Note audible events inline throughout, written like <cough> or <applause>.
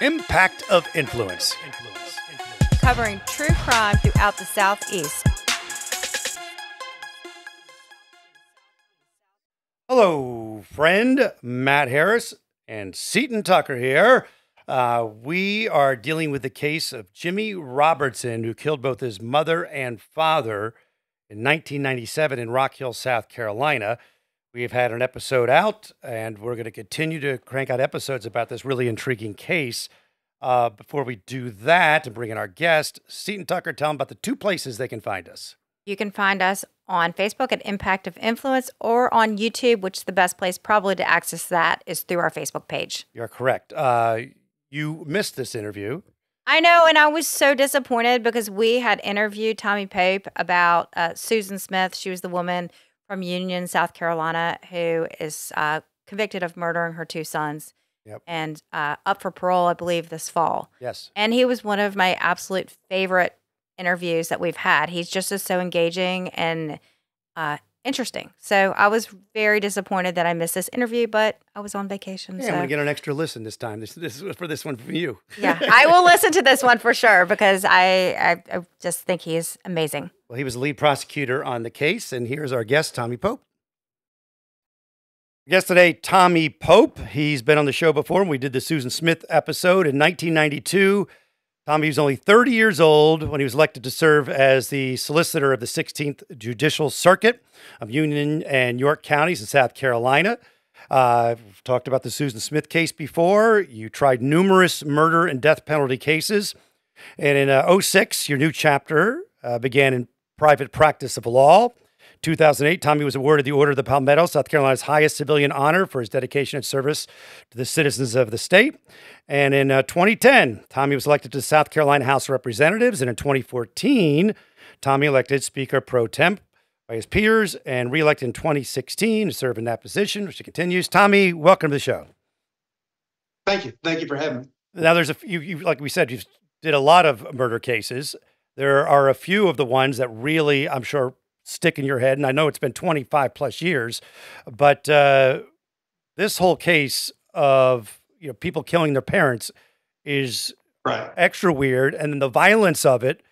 Impact of Influence. covering true crime throughout the Southeast. Hello, friend. Matt Harris and Seton Tucker here. Uh, we are dealing with the case of Jimmy Robertson, who killed both his mother and father in 1997 in Rock Hill, South Carolina. We have had an episode out, and we're going to continue to crank out episodes about this really intriguing case. Uh, before we do that and bring in our guest, Seton Tucker, tell them about the two places they can find us. You can find us on Facebook at Impact of Influence or on YouTube, which the best place probably to access that is through our Facebook page. You're correct. Uh, you missed this interview. I know, and I was so disappointed because we had interviewed Tommy Pope about uh, Susan Smith. She was the woman from Union, South Carolina, who is uh, convicted of murdering her two sons Yep. and uh, up for parole, I believe, this fall. Yes. And he was one of my absolute favorite interviews that we've had. He's just so engaging and uh, interesting. So I was very disappointed that I missed this interview, but I was on vacation. Yeah, so I'm gonna get an extra listen this time. This this is for this one from you. yeah, <laughs> I will listen to this one for sure because I, I, I just think he's amazing. Well, he was the lead prosecutor on the case, and here's our guest, Tommy Pope. Guest today, Tommy Pope. He's been on the show before. and We did the Susan Smith episode in 1992. Tommy was only 30 years old when he was elected to serve as the solicitor of the 16th Judicial Circuit of Union and York counties in South Carolina. Uh, we've talked about the Susan Smith case before. You tried numerous murder and death penalty cases. And in uh, 06, your new chapter uh, began in private practice of law. 2008, Tommy was awarded the Order of the Palmetto, South Carolina's highest civilian honor for his dedication and service to the citizens of the state. And in uh, 2010, Tommy was elected to the South Carolina House of Representatives. And in 2014, Tommy elected Speaker pro temp by his peers and reelected in 2016 to serve in that position, which he continues. Tommy, welcome to the show. Thank you. Thank you for having me. Now, there's a few, you, like we said, you did a lot of murder cases. There are a few of the ones that really, I'm sure, stick in your head. And I know it's been 25 plus years, but uh, this whole case of you know people killing their parents is Right. extra weird, and then the violence of it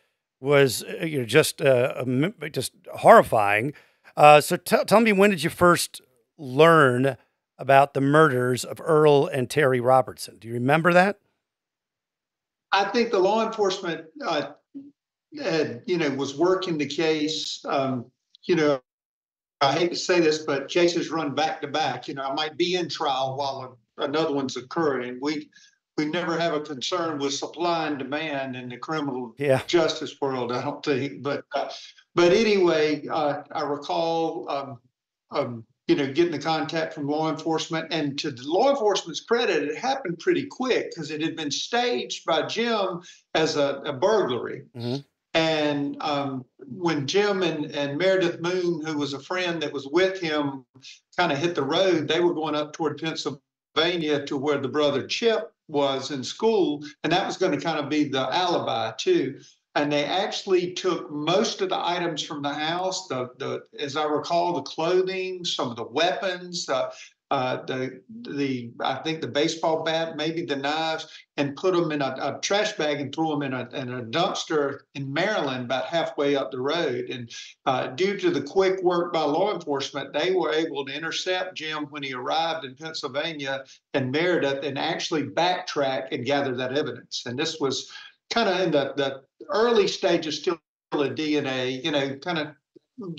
was uh, you know just uh, just horrifying. Uh, so tell tell me when did you first learn about the murders of Earl and Terry Robertson? Do you remember that? I think the law enforcement, uh, had, you know, was working the case. Um, you know, I hate to say this, but cases run back to back. You know, I might be in trial while another one's occurring. We we never have a concern with supply and demand in the criminal Yeah. justice world. I don't think, but uh, but anyway, uh, I recall um, um, you know getting the contact from law enforcement, and to the law enforcement's credit, it happened pretty quick because it had been staged by Jim as a, a burglary. Mhm. And um, when Jim and, and Meredith Moon, who was a friend that was with him, kind of hit the road, they were going up toward Pennsylvania to where the brother Chip was in school, and that was going to kind of be the alibi too. And they actually took most of the items from the house, the the as I recall, the clothing, some of the weapons, uh, the the I think the baseball bat, maybe the knives, and put them in a, a trash bag and threw them in a in a dumpster in Maryland, about halfway up the road. And uh, due to the quick work by law enforcement, they were able to intercept Jim when he arrived in Pennsylvania and Meredith, and actually backtrack and gather that evidence. And this was kind of in the the early stages, still of DNA. You know, kind of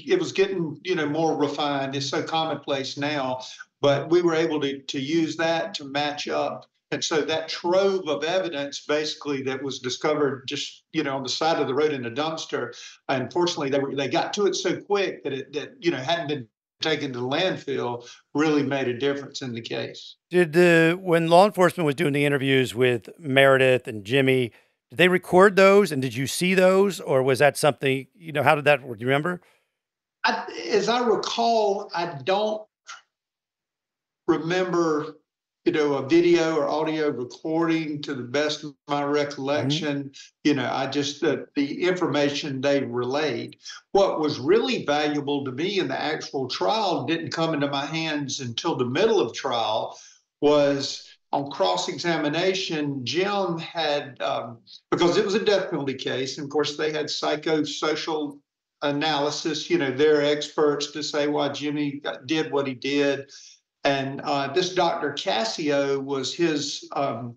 it was getting you know more refined. It's so commonplace now, but we were able to to use that to match up. And so that trove of evidence, basically, that was discovered just you know on the side of the road in a dumpster. Unfortunately, they were they got to it so quick that it that you know hadn't been taken to the landfill really made a difference in the case. Did the when law enforcement was doing the interviews with Meredith and Jimmy, did they record those and did you see those or was that something, you know, how did that work? Do you remember? I, as I recall, I don't remember, you know, a video or audio recording to the best of my recollection. You know, I just the the information they relayed. What was really valuable to me in the actual trial didn't come into my hands until the middle of trial. Was on cross examination, Jim had, um, because it was a death penalty case, and of course, they had psychosocial analysis, you know, they're experts to say why Jimmy did what he did. And uh, this Dr. Cassio was his, um,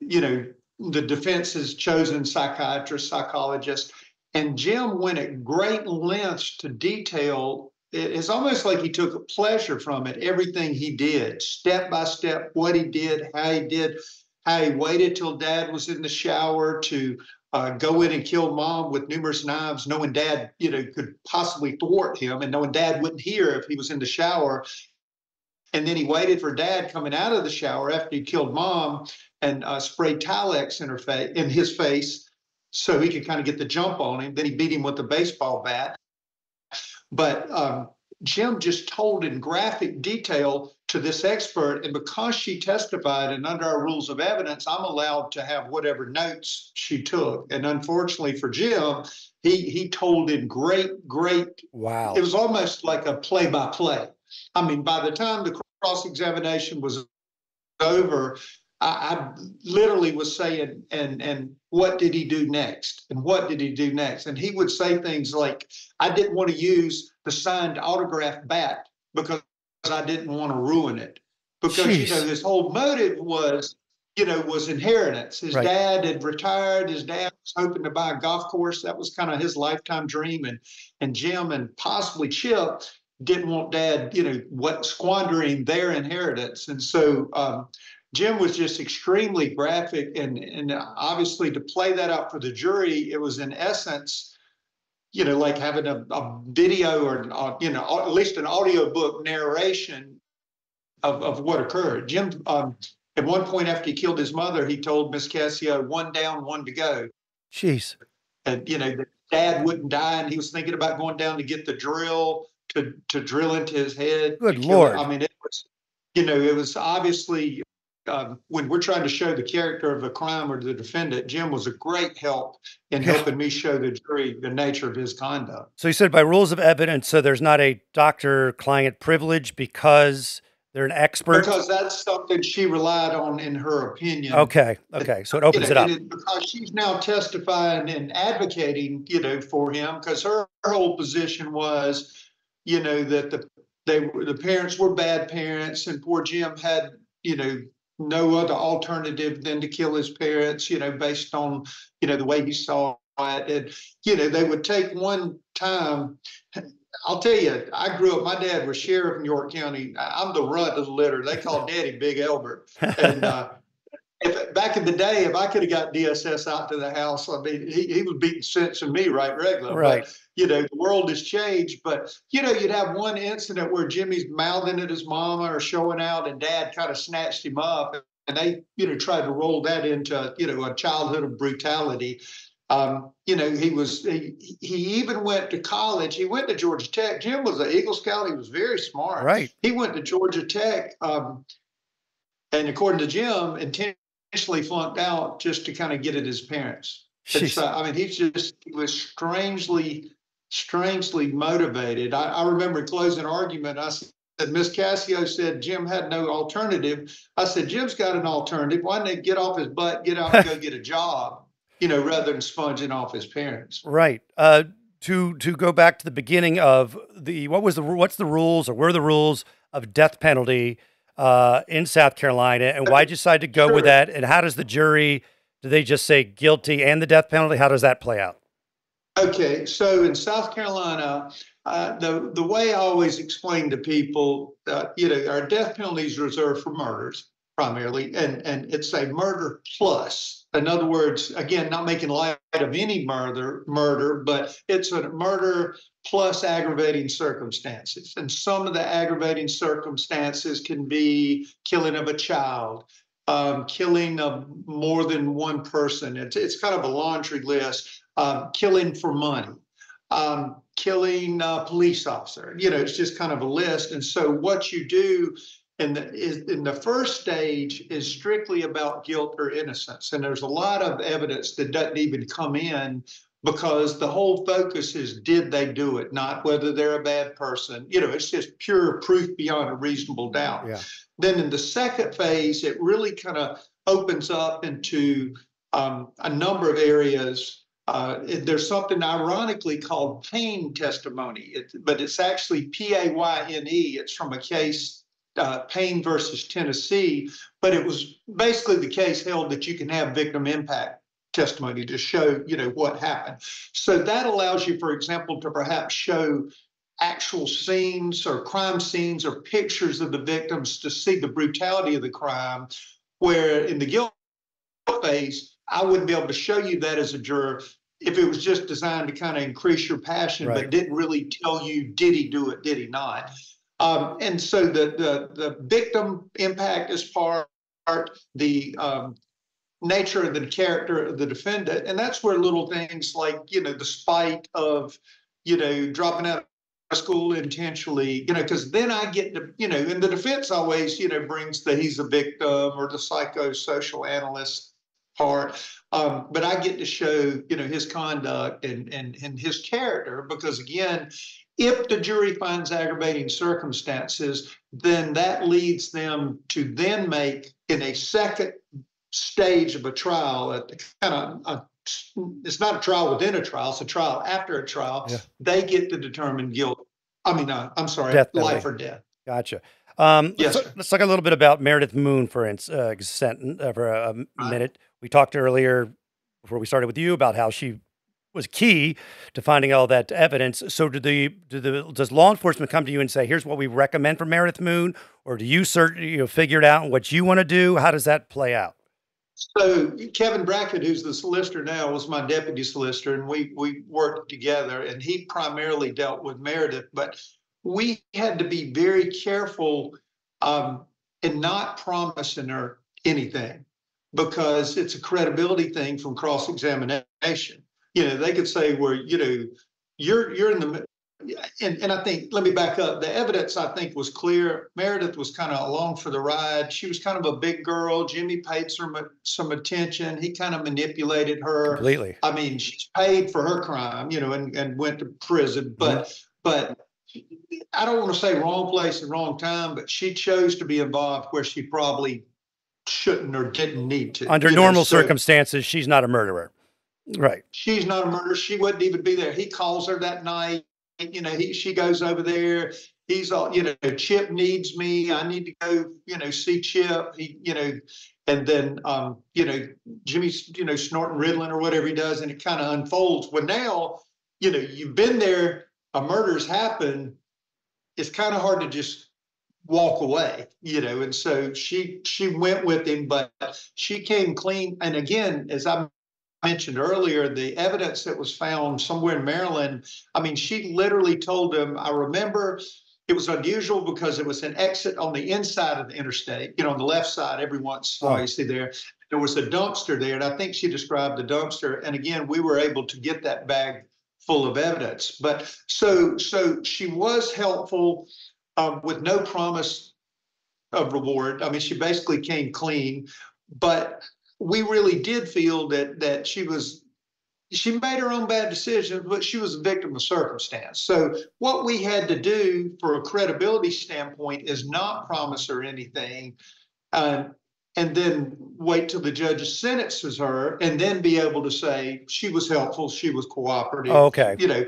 you know, the defense's chosen psychiatrist, psychologist. And Jim went at great lengths to detail. It's almost like he took pleasure from it, everything he did, step by step, what he did, how he did, how he waited till dad was in the shower to uh, go in and kill mom with numerous knives, knowing dad, you know, could possibly thwart him and knowing dad wouldn't hear if he was in the shower. And then he waited for dad coming out of the shower after he killed mom and uh, sprayed Tilex in her face, in his face, so he could kind of get the jump on him. Then he beat him with a baseball bat. But um, Jim just told in graphic detail to this expert, and because she testified and under our rules of evidence, I'm allowed to have whatever notes she took. And unfortunately for Jim, he he told in great, great. Wow! It was almost like a play-by-play. I mean, by the time the cross-examination was over, I, I, literally was saying, and and what did he do next? And what did he do next? And he would say things like, I didn't want to use the signed autograph bat because I didn't want to ruin it. Because Jeez. you know, his whole motive was, you know, was inheritance. His right. dad had retired, his dad was hoping to buy a golf course. That was kind of his lifetime dream. And and Jim and possibly Chip didn't want dad, you know, what squandering their inheritance. And so um, Jim was just extremely graphic, and and obviously to play that out for the jury, it was in essence, you know, like having a, a video or uh, you know at least an audio book narration of of what occurred. Jim, um, at one point after he killed his mother, he told Miss Cassio, "One down, one to go." Jeez. And you know, dad wouldn't die, and he was thinking about going down to get the drill to to drill into his head. Good lord! I mean, it was, you know, it was obviously um, when we're trying to show the character of the crime or the defendant, Jim was a great help in yeah. helping me show the jury the nature of his conduct. So you said by rules of evidence, so there's not a doctor-client privilege because they're an expert. Because that's something she relied on in her opinion. Okay, okay, so it opens you know, it up because she's now testifying and advocating, you know, for him because her, her whole position was, you know, that the they were the parents were bad parents and poor Jim had you know no other alternative than to kill his parents, you know, based on, you know, the way he saw it. And, you know, they would take one time. I'll tell you, I grew up, my dad was sheriff in York County. I'm the runt of the litter. They called daddy Big Albert. And uh, if back in the day, if I could have got DSS out to the house, I mean, he, he was beating sense in me right regular. Right. But, you know, the world has changed. But, you know, you'd have one incident where Jimmy's mouthing at his mama or showing out and dad kind of snatched him up. And they, you know, tried to roll that into, you know, a childhood of brutality. Um, you know, he was, he, he even went to college. He went to Georgia Tech. Jim was an Eagle Scout. He was very smart. Right. He went to Georgia Tech. Um, and according to Jim, intentionally flunked out just to kind of get at his parents. Uh, I mean, he's just he was strangely, strangely motivated. I, I remember closing argument. I said, Miss Cassio said Jim had no alternative. I said, Jim's got an alternative. Why didn't he get off his butt, get out and go get a <laughs> job, you know, rather than sponging off his parents? Right. Uh, to to go back to the beginning of the what was the what's the rules or were the rules of death penalty uh, in South Carolina, and why did you decide to go sure. with that? And how does the jury do they just say guilty and the death penalty? How does that play out? Okay, so in South Carolina, uh, the the way I always explain to people, uh, you know, our death penalty is reserved for murders primarily, and and it's a murder plus. In other words, again, not making light of any murder, murder, but it's a murder plus aggravating circumstances. And some of the aggravating circumstances can be killing of a child, um, killing of more than one person. It's, it's kind of a laundry list. Um, killing for money, um, killing a police officer. You know, it's just kind of a list. And so what you do in the is, in the first stage is strictly about guilt or innocence. And there's a lot of evidence that doesn't even come in because the whole focus is did they do it, not whether they're a bad person. You know, it's just pure proof beyond a reasonable doubt. Yeah. Then in the second phase, it really kind of opens up into um, a number of areas. Uh, there's something ironically called Payne testimony, it, but it's actually P A Y N E. It's from a case, uh, Payne versus Tennessee, but it was basically the case held that you can have victim impact testimony to show, you know, what happened. So that allows you, for example, to perhaps show actual scenes or crime scenes or pictures of the victims to see the brutality of the crime. Where in the guilt phase, I wouldn't be able to show you that as a juror if it was just designed to kind of increase your passion, Right. but didn't really tell you did he do it, did he not. Um, and so the, the the victim impact is part, the um, nature and the character of the defendant, and that's where little things like you know the spite of you know dropping out of school intentionally, you know, because then I get to you know, and the defense always you know brings the he's a victim or the psychosocial analyst part. Um, but I get to show, you know, his conduct and, and, and his character because again, if the jury finds aggravating circumstances, then that leads them to then make in a second stage of a trial, a kind of a, it's not a trial within a trial, it's a trial after a trial. Yeah. They get to determine guilt. I mean, uh, I'm sorry, Death life or death. Gotcha. Um, Yes, let's, let's talk a little bit about Meredith Moon, for instance, uh, uh, for a, minute. We talked earlier before we started with you about how she was key to finding all that evidence. So, do the, do the does law enforcement come to you and say, "Here's what we recommend for Meredith Moon," or do you search, you know, figure it out what you want to do? How does that play out? So Kevin Brackett, who's the solicitor now, was my deputy solicitor, and we we worked together. And he primarily dealt with Meredith, but we had to be very careful um, in not promising her anything because it's a credibility thing from cross examination. You know, they could say, "Well, you know, you're you're in the and, and I think, let me back up. The evidence I think was clear. Meredith was kind of along for the ride. She was kind of a big girl. Jimmy paid some, some attention. He kind of manipulated her. Completely. I mean, she's paid for her crime, you know, and, and went to prison. Mm-hmm. But, but I don't want to say wrong place and wrong time, but she chose to be involved where she probably shouldn't or didn't need to. Under you know, normal so- circumstances, she's not a murderer. Right. she's not a murderer. She wouldn't even be there. He calls her that night. You know, he she goes over there. He's all, you know, Chip needs me. I need to go, you know, see Chip. He, you know, and then um, you know, Jimmy's, you know, snorting Ritalin or whatever he does, and it kind of unfolds. Well, now, you know, you've been there, a murder's happened. It's kind of hard to just walk away, you know. And so she she went with him, but she came clean. And again, as I mentioned earlier, the evidence that was found somewhere in Maryland, I mean, she literally told him, I remember it was unusual because it was an exit on the inside of the interstate, you know, on the left side, every once in a while you see there. There was a dumpster there, and I think she described the dumpster. And again, we were able to get that bag full of evidence. But so so she was helpful um, with no promise of reward. I mean, she basically came clean, but we really did feel that that she was she made her own bad decisions, but she was a victim of circumstance. So what we had to do for a credibility standpoint is not promise her anything. Uh, and then wait till the judge sentences her and then be able to say she was helpful, she was cooperative Okay. you know,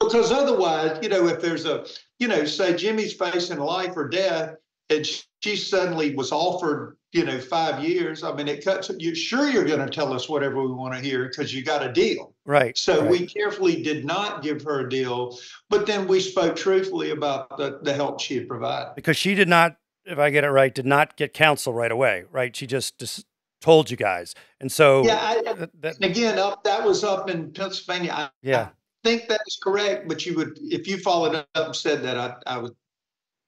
because otherwise, you know, if there's a, you know, say Jimmy's facing life or death, and she suddenly was offered, you know, five years. I mean, it cuts. You sure you're going to tell us whatever we want to hear because you got a deal. Right. So right. we carefully did not give her a deal, but then we spoke truthfully about the, the help she had provided. because she did not, if I get it right, did not get counsel right away. Right. She just, just told you guys, and so Yeah, I, that, again, up that was up in Pennsylvania. I, yeah. I think that is correct, but you would, if you followed up and said that, I, I would,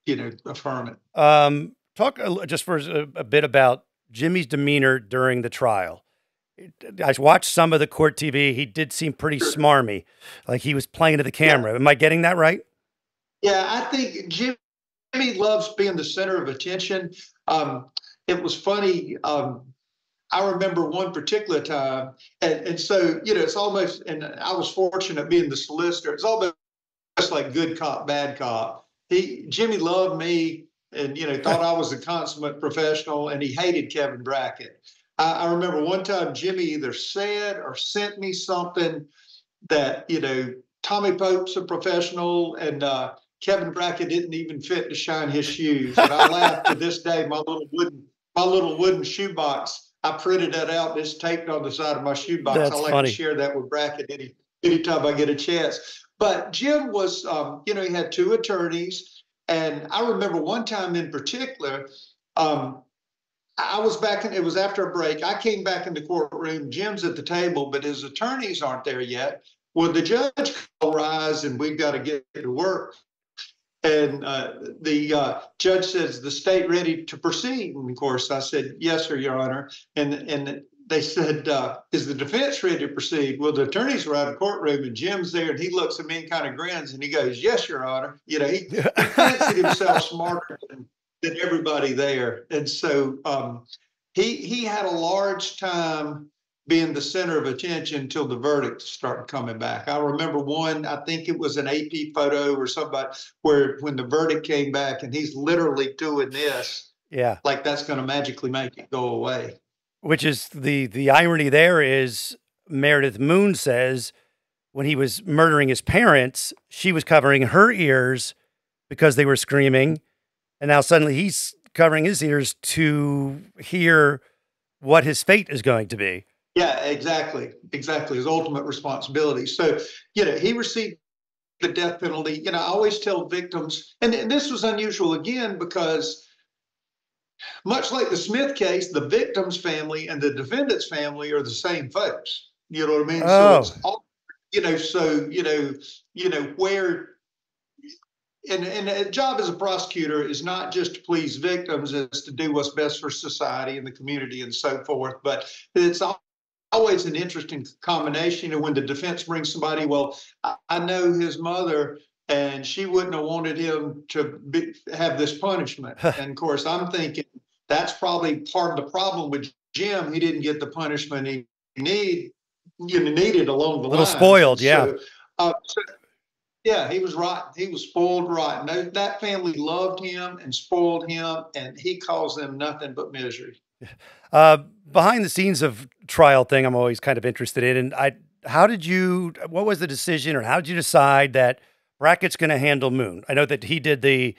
you know, affirm it. Um, talk just for a, bit about Jimmy's demeanor during the trial. I watched some of the court TV. He did seem pretty smarmy, like he was playing to the camera. Am I getting that right? Yeah, I think Jimmy loves being the center of attention. Um, it was funny. Um, I remember one particular time, and, and so you know, it's almost, and I was fortunate being the solicitor. It's almost like good cop, bad cop. He Jimmy loved me, and you know, thought I was a consummate professional, and he hated Kevin Brackett. I, I remember one time Jimmy either said or sent me something that you know Tommy Pope's a professional, and uh, Kevin Brackett didn't even fit to shine his shoes. And I laugh to this day. My little wooden my little wooden shoebox I printed that out. It's taped on the side of my shoebox. That's I like funny. to share that with Brackett any anytime I get a chance. But Jim was, um, you know, he had two attorneys, and I remember one time in particular. Um, I was back in, it was after a break. I came back in the courtroom. Jim's at the table, but his attorneys aren't there yet. Well, the judge will rise and we've got to get to work. And uh, the uh, judge says, the state ready to proceed? And of course, I said, yes, sir, your honor. And, and they said, uh, is the defense ready to proceed? Well, the attorneys were out of the courtroom and Jim's there and he looks at me and kind of grins and he goes, yes, your honor. You know, he, he fancied <laughs> himself smarter than, than everybody there. And so um, he, he had a large time being the center of attention until the verdict started coming back. I remember one, I think it was an AP photo or somebody where when the verdict came back and he's literally doing this, Yeah. like that's going to magically make it go away. Which is the the irony there is Meredith Moon says when he was murdering his parents, she was covering her ears because they were screaming, and now suddenly he's covering his ears to hear what his fate is going to be. Yeah, exactly. Exactly. His ultimate responsibility. So, you know, he received the death penalty. You know, I always tell victims, and, and this was unusual again because much like the Smith case, the victim's family and the defendant's family are the same folks. You know what I mean? Oh. So it's oh. all, you know, so you know, you know where. And, and a job as a prosecutor is not just to please victims; it's to do what's best for society and the community and so forth. But it's always an interesting combination. And when the defense brings somebody, well, I, I know his mother, and she wouldn't have wanted him to be, have this punishment. <laughs> and of course, I'm thinking that's probably part of the problem with Jim. He didn't get the punishment he need you needed along the A little line. spoiled, yeah. So, uh, so, yeah, he was rotten. He was spoiled rotten. That, that family loved him and spoiled him, and he caused them nothing but misery. <laughs> Uh, behind the scenes of trial thing, I'm always kind of interested in. And I, how did you? What was the decision, or how did you decide that Brackett's going to handle Moon? I know that he did the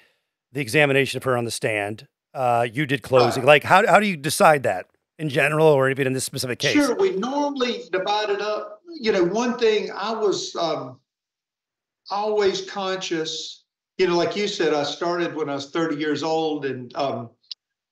the examination of her on the stand. Uh, you did closing. Uh, like, how how do you decide that in general, or even in this specific case? Sure, we normally divide it up. You know, one thing I was um, always conscious, you know, like you said, I started when I was 30 years old and, um,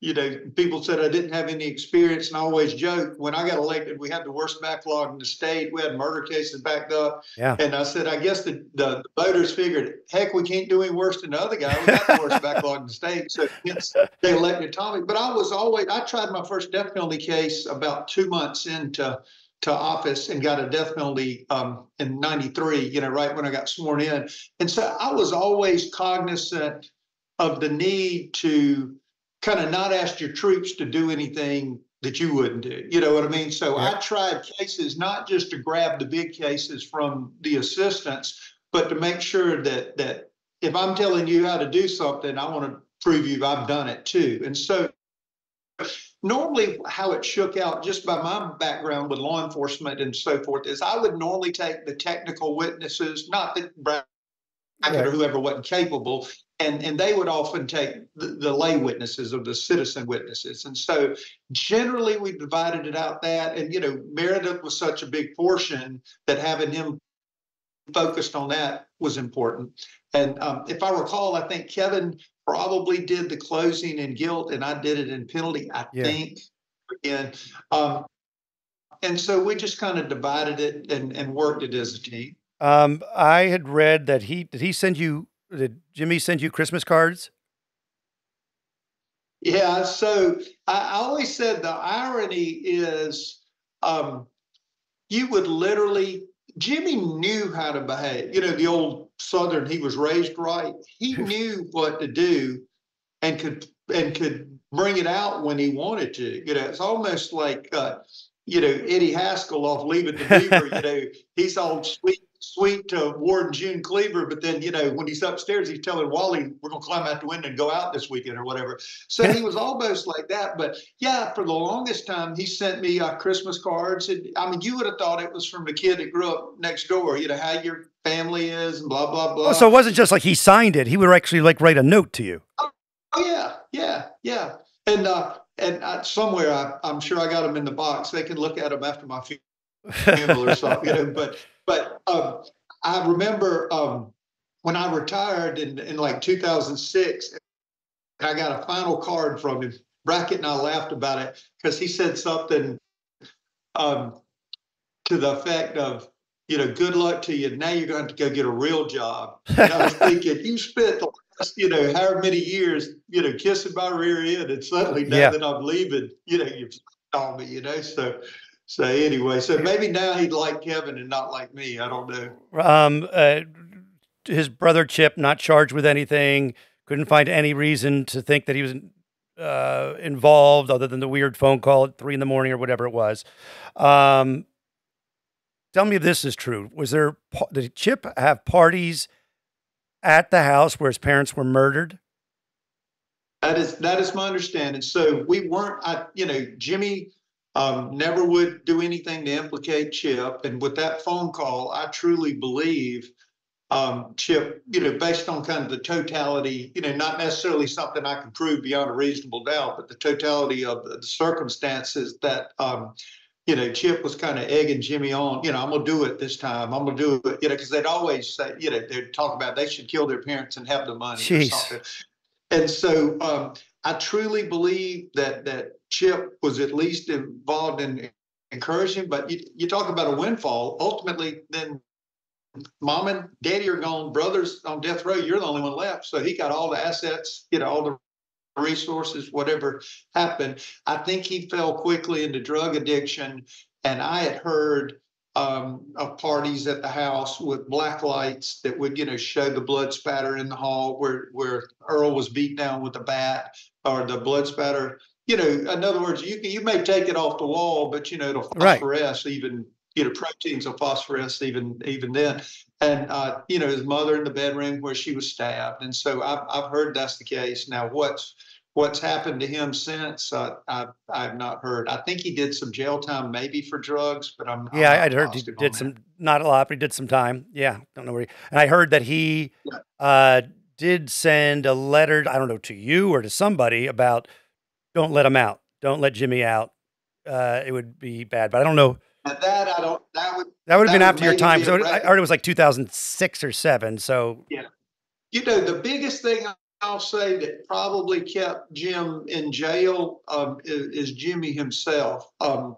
you know, people said I didn't have any experience, and I always joke when I got elected, we had the worst backlog in the state. We had murder cases backed up, Yeah. and I said, I guess the, the, the voters figured, heck, we can't do any worse than the other guy. We got the worst backlog in the state, so hence they elected Tommy. But I was always, I tried my first death penalty case about two months into to office and got a death penalty um, in '93. You know, right when I got sworn in, and so I was always cognizant of the need to kind of not ask your troops to do anything that you wouldn't do. You know what I mean? So I tried cases not just to grab the big cases from the assistants, but to make sure that that if I'm telling you how to do something, I want to prove you I've done it too. And so normally how it shook out just by my background with law enforcement and so forth is I would normally take the technical witnesses, not that Brackett Right. or whoever wasn't capable, and and they would often take the, the lay witnesses or the citizen witnesses. And so generally we divided it out that, and you know Meredith was such a big portion that having him focused on that was important. And um, if I recall, I think Kevin probably did the closing in guilt, and I did it in penalty. I Yeah. think again. Um, and so we just kind of divided it and, and worked it as a team. Um, I had read that he did he send you did Jimmy send you Christmas cards? Yeah, so I, always said the irony is um, you would literally, Jimmy knew how to behave. You know, the old Southern, he was raised right. He <laughs> knew what to do and could and could bring it out when he wanted to. You know, it's almost like uh, you know Eddie Haskell off Leaving the Beaver. you <laughs> know, he's all sweet sweet to Ward June Cleaver, but then you know when he's upstairs, he's telling Wally, "We're gonna climb out the window and go out this weekend or whatever." So he was almost like that. But yeah, for the longest time, he sent me uh, Christmas cards, and I mean, you would have thought it was from the kid that grew up next door. You know how your family is, and blah blah blah. Oh, so it wasn't just like he signed it; he would actually like write a note to you. Oh, oh yeah, yeah, yeah. And uh, and uh, somewhere I, I'm sure I got them in the box. They can look at them after my funeral or something. You <laughs> know, but but um, I remember um, when I retired in, in like 2006, I got a final card from him. Brackett and I laughed about it because he said something um, to the effect of, you know, good luck to you. Now you're going to go get a real job. And I was <laughs> thinking, you spent the last, you know, however many years, you know, kissing my rear end, and suddenly now yeah. that I'm leaving, you know, you've on me, you know. So so anyway, so maybe now he'd like Kevin and not like me. I don't know. Um, uh, his brother Chip not charged with anything. Couldn't find any reason to think that he was uh, involved, other than the weird phone call at three in the morning or whatever it was. Um, tell me if this is true. Was there did Chip have parties at the house where his parents were murdered? That is that is my understanding. So we weren't. I you know Jimmy um, never would do anything to implicate Chip. And with that phone call, I truly believe um, Chip, you know, based on kind of the totality, you know, not necessarily something I can prove beyond a reasonable doubt, but the totality of the circumstances that, um, you know, Chip was kind of egging Jimmy on, you know, I'm going to do it this time. I'm going to do it, you know, because they'd always say, you know, they'd talk about they should kill their parents and have the money Jeez. or something. And so um, I truly believe that that Chip was at least involved in encouraging. But you, you talk about a windfall. Ultimately, then mom and daddy are gone, brothers on death row. You're the only one left. So he got all the assets, you know, all the resources, whatever happened. I think he fell quickly into drug addiction. And I had heard um, of parties at the house with black lights that would, you know, show the blood spatter in the hall where where Earl was beat down with a bat or the blood spatter. You know, in other words, you you may take it off the wall, but you know it'll phosphoresce right. even. You know, proteins will phosphoresce even even then. And uh, you know, his mother in the bedroom where she was stabbed, and so I've I've heard that's the case. Now, what's what's happened to him since uh, I, I've not heard. I think he did some jail time, maybe for drugs, but I'm yeah. I'd heard he did some, that. not a lot, but he did some time. Yeah, don't know where. He, and I heard that he yeah. uh, did send a letter. I don't know to you or to somebody about don't let him out. Don't let Jimmy out. Uh, it would be bad, but I don't know. that I don't. That would that would have been after your time. So I heard it was like 2006 or seven. So yeah. You know, the biggest thing I'll say that probably kept Jim in jail um, is, is, Jimmy himself. Um,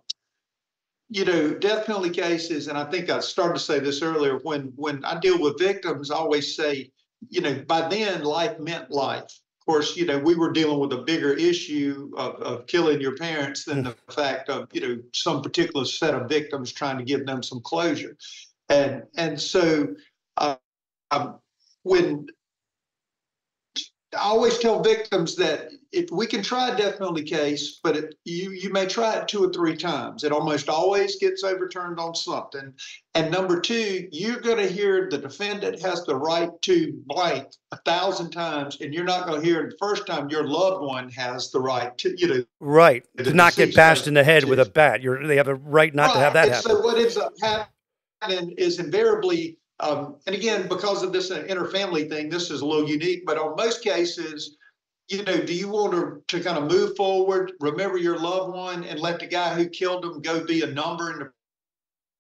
you know, death penalty cases, and I think I started to say this earlier. When when I deal with victims, I always say, you know, by then life meant life. Of course, you know, we were dealing with a bigger issue of, of killing your parents than the fact of you know some particular set of victims trying to give them some closure, and and so uh, um, when I always tell victims that if we can try a death penalty case, but it, you you may try it two or three times. It almost always gets overturned on something. And number two, you're going to hear the defendant has the right to blank a thousand times, and you're not going to hear it the first time your loved one has the right to you know right to not get bashed in the head with a bat. You're they have a right not right. to have that and happen. So what ends up happening is invariably um, and again, because of this uh, interfamily thing, this is a little unique, but on most cases, you know, do you want to, to kind of move forward, remember your loved one, and let the guy who killed them go be a number in the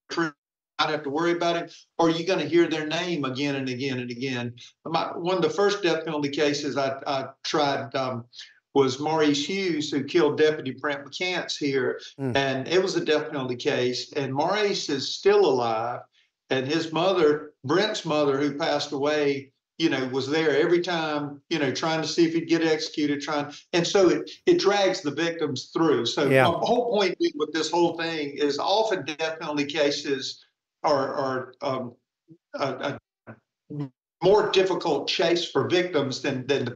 prison? I'd have to worry about it, or are you going to hear their name again and again and again? My, one of the first death penalty cases I, I tried um, was Maurice Hughes, who killed Deputy Brent McCants here, mm. and it was a death penalty case. And Maurice is still alive, and his mother, Brent's mother, who passed away, you know, was there every time, you know, trying to see if he'd get executed, trying, and so it it drags the victims through. So yeah. the whole point with this whole thing is often death penalty cases are are um, a, a more difficult chase for victims than than the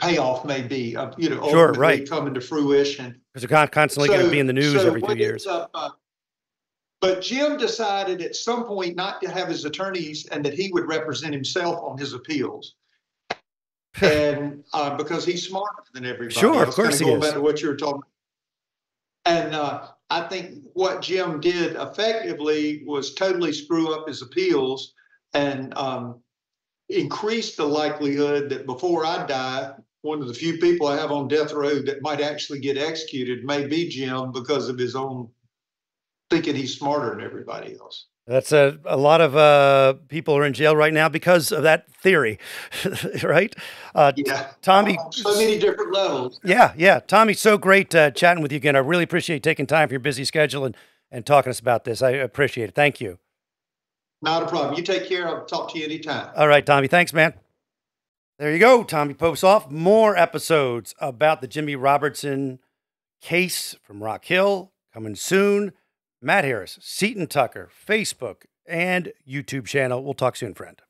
payoff may be, of, you know, Sure, right. coming to fruition. Because they're con- constantly going to be in the news so every few years. up, uh, But Jim decided at some point not to have his attorneys and that he would represent himself on his appeals. <laughs> And, uh, because he's smarter than everybody. Sure, of course he is. back to what you were talking. And, uh, I think what Jim did effectively was totally screw up his appeals and, um, increase the likelihood that before I die, one of the few people I have on death row that might actually get executed may be Jim because of his own thinking he's smarter than everybody else. That's a, a lot of uh, people are in jail right now because of that theory, <laughs> right? Uh, Yeah. Tommy, So many different levels. yeah, yeah. Tommy, so great uh, chatting with you again. I really appreciate taking time from your busy schedule and, and talking to us about this. I appreciate it. Thank you. Not a problem. You take care. I'll talk to you anytime. All right, Tommy. Thanks, man. There you go. Tommy Pope's off. More episodes about the Jimmy Robertson case from Rock Hill coming soon. Matt Harris, Seton Tucker, Facebook, and YouTube channel. We'll talk soon, friend.